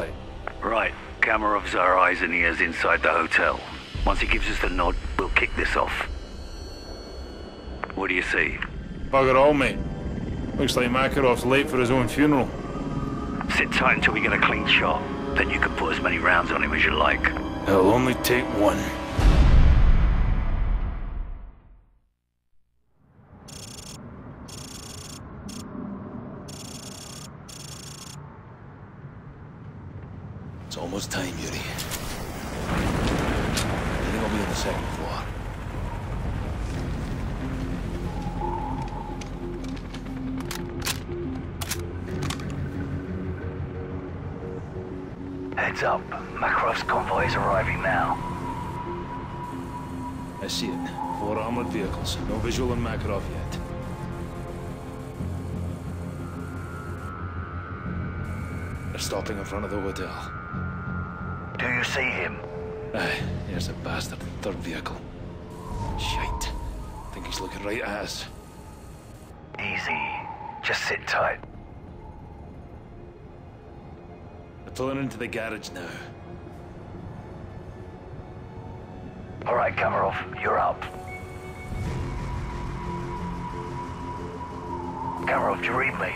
tight. Right. Kamarov's our eyes and ears inside the hotel. Once he gives us the nod, we'll kick this off. What do you see? Bugger all, mate. Looks like Makarov's late for his own funeral. Sit tight until we get a clean shot. Then you can put as many rounds on him as you like. It'll only take one. It's almost time, Yuri. I think I'll be on the second floor. Heads up. Makarov's convoy is arriving now. I see it. Four armored vehicles. No visual on Makarov yet. They're stopping in front of the hotel. Do you see him? Aye, there's a bastard third vehicle. Shite. Think he's looking right at us. Easy. Just sit tight. They're pulling into the garage now. All right, Kamarov, you're up. Kamarov, do you read me?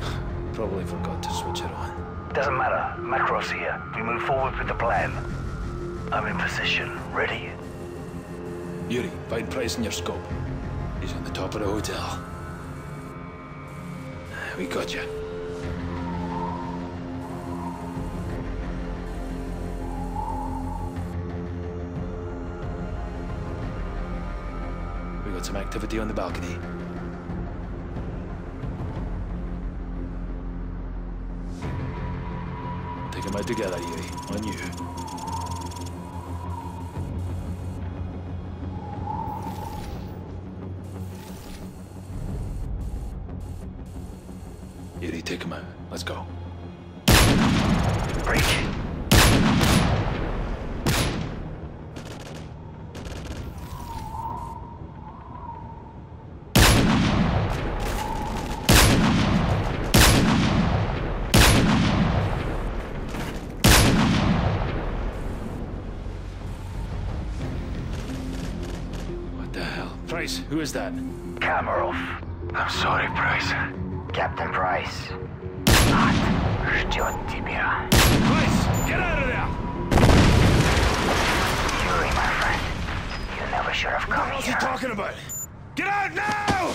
Probably forgot to switch it on. Doesn't matter. Makarov's here. We move forward with the plan. I'm in position. Ready? Yuri, find Price in your scope. He's on the top of the hotel. We got you. We got some activity on the balcony. Together, Yuri. On you. Yuri, take him out. Let's go. Breach. Price, who is that? Kamarov. I'm sorry, Price. Captain Price. Ждет тебя. Price, get out of there! Yuri, my friend. You never should have come What's he here. talking about? Get out now!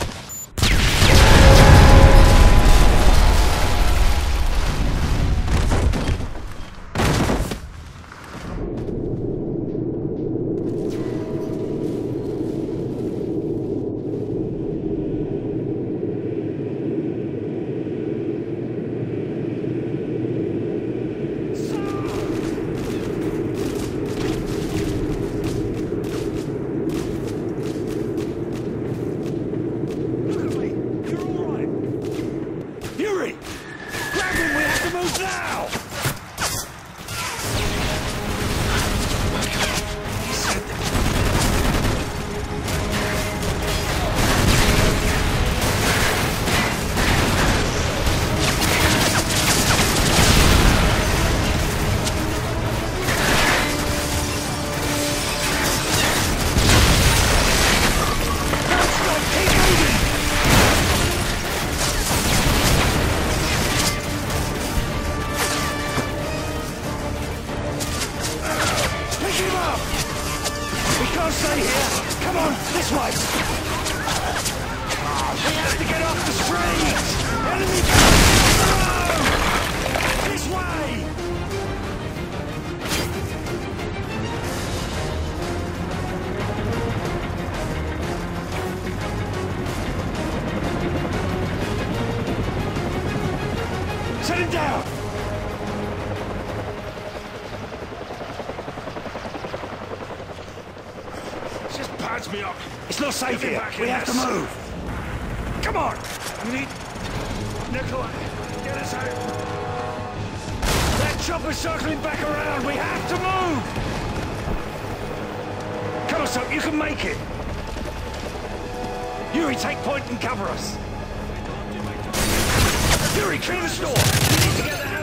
Stay here! Come on, this way! Ah, we have to get off the street! Enemy coming! Ah! This way! Patch me up. It's not safe here. We have to move. Come on. We need... Nikolai, get us out. That chopper's circling back around. We have to move. Come on, son. You can make it. Yuri, take point and cover us. Yuri, clear the store. We need to get out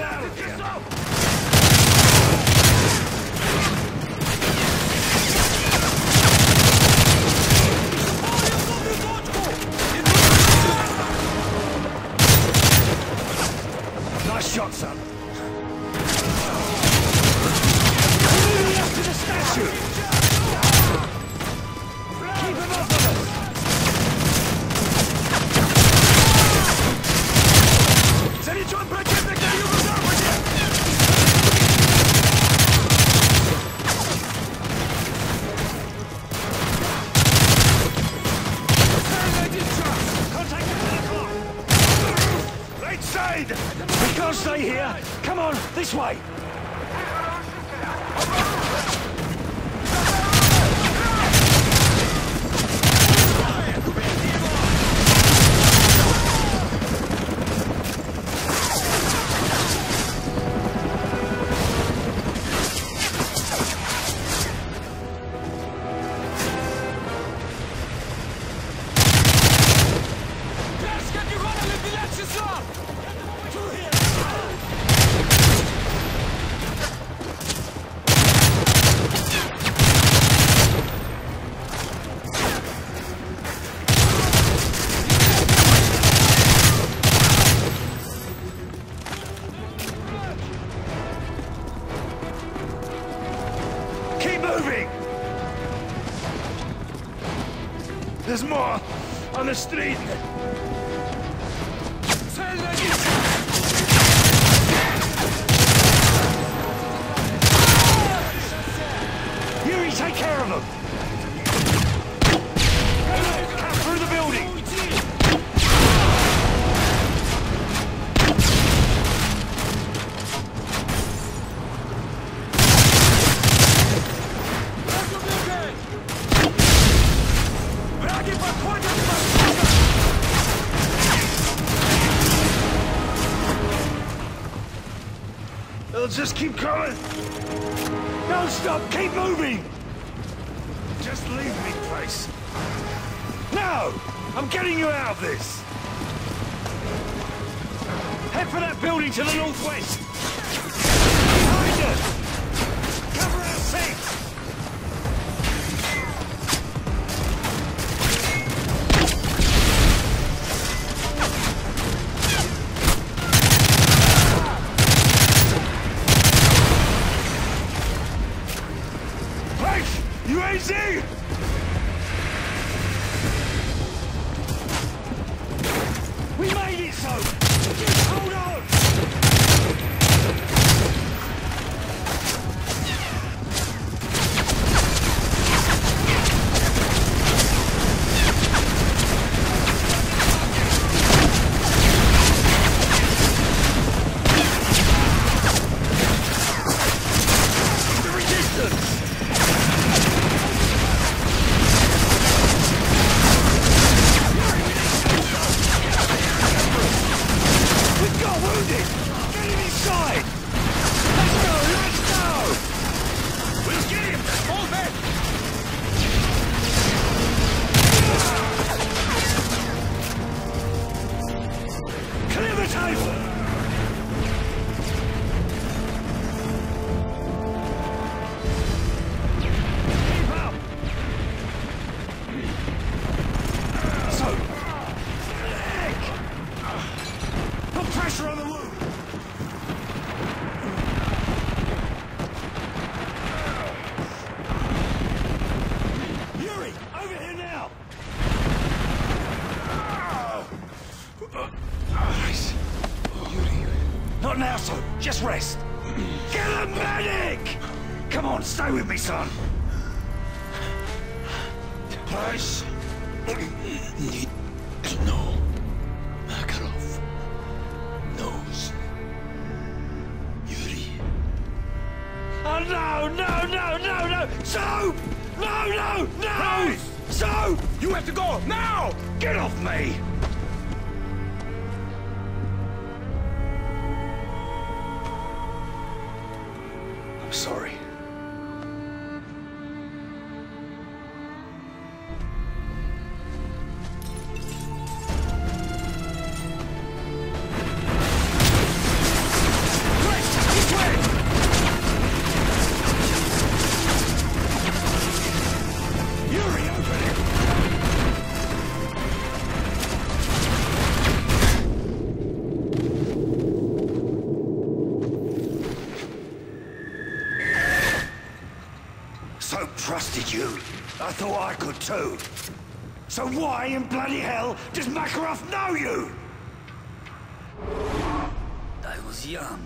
They'll just keep coming! Don't stop! Keep moving! Just leave me, Price. No! I'm getting you out of this! Head for that building to the northwest! Rest. Get a medic! Come on, stay with me, son. Price. need to know. Makarov knows. Yuri. Oh no, no, no, no, no! So! No, no, no! So! You have to go now! Get off me! Trusted you. I thought I could too. So why in bloody hell does Makarov know you? I was young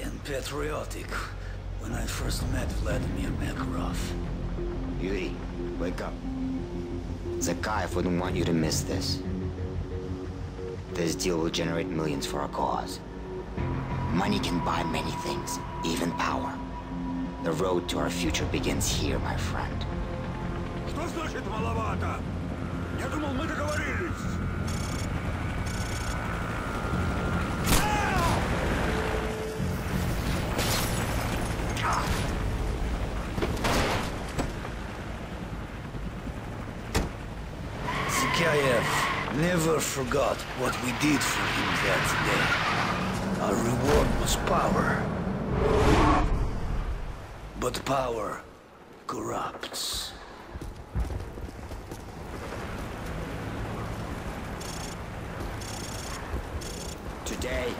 and patriotic when I first met Vladimir Makarov. Yuri, wake up. Zakhaev wouldn't want you to miss this. This deal will generate millions for our cause. Money can buy many things, even power. The road to our future begins here, my friend. Что значит маловато? Я думал, мы договорились. Zakhaev never forgot what we did for him that day. Our reward was power. But power corrupts. Today,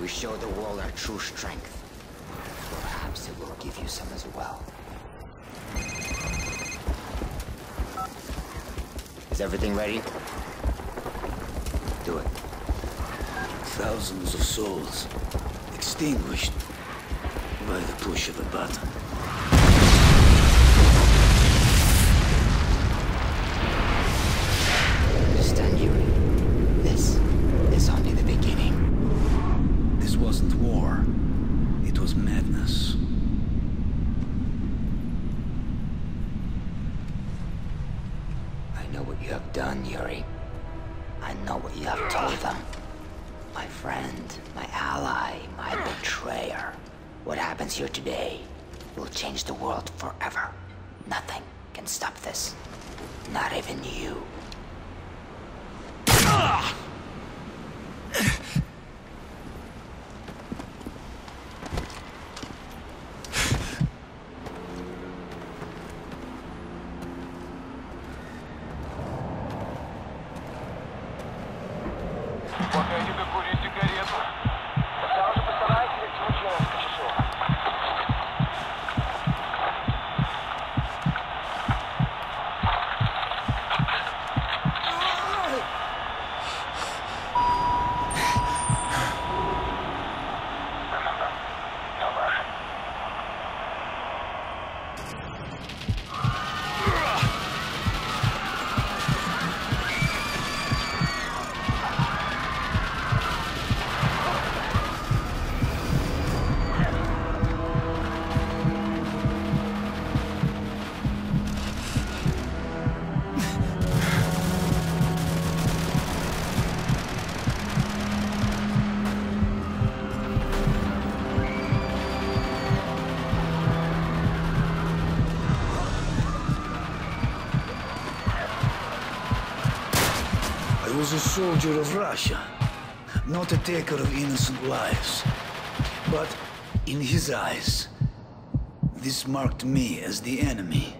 we show the world our true strength. Perhaps it will give you some as well. Is everything ready? Do it. Thousands of souls extinguished by the push of a button. This is only the beginning. This wasn't war. It was madness. I know what you have done, Yuri. I know what you have told them. My friend, my ally, my betrayer. What happens here today will change the world forever. Nothing can stop this. Not even you. Ugh! Corre aí, soldier of Russia, not a taker of innocent lives. But in his eyes, this marked me as the enemy.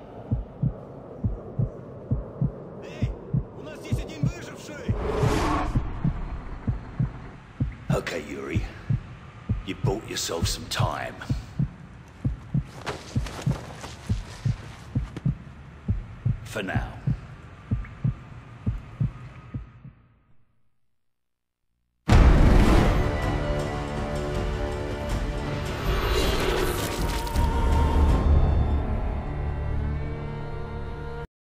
Okay, Yuri. You bought yourself some time. For now.